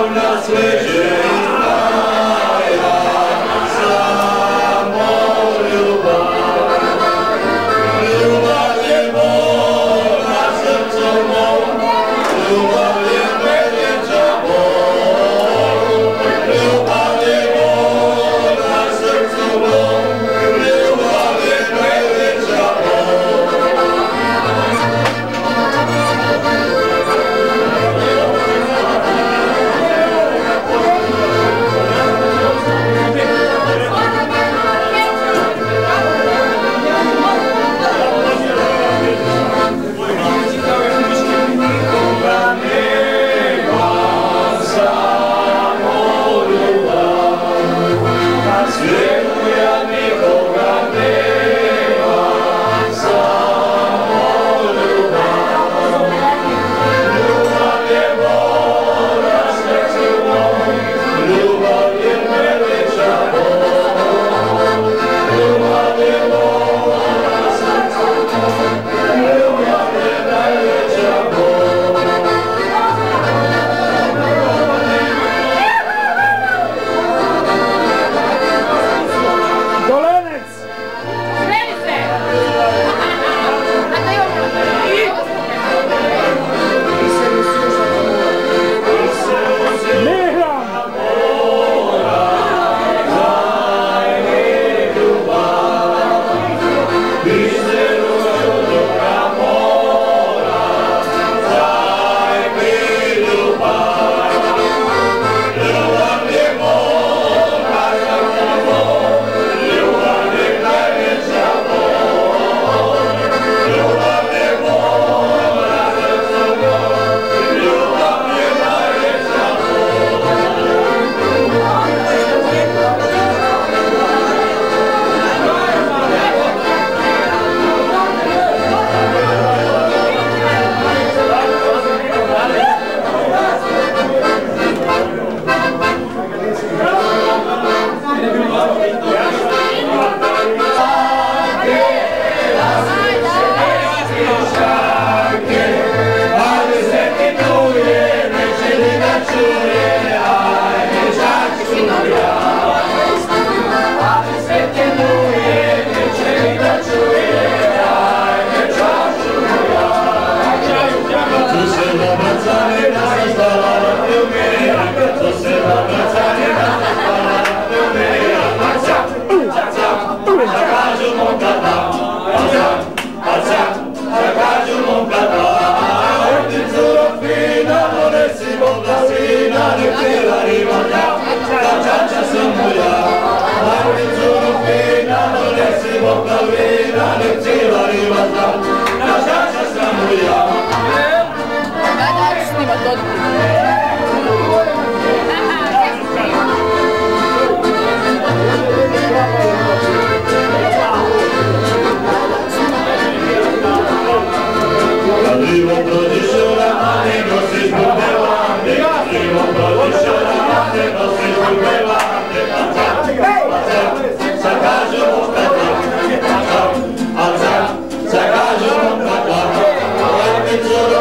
Down nas leży Everybody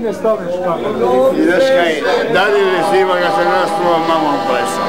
ne staneš kako. Ideš kaj, dalje li si ima ga se nas mamom plesa.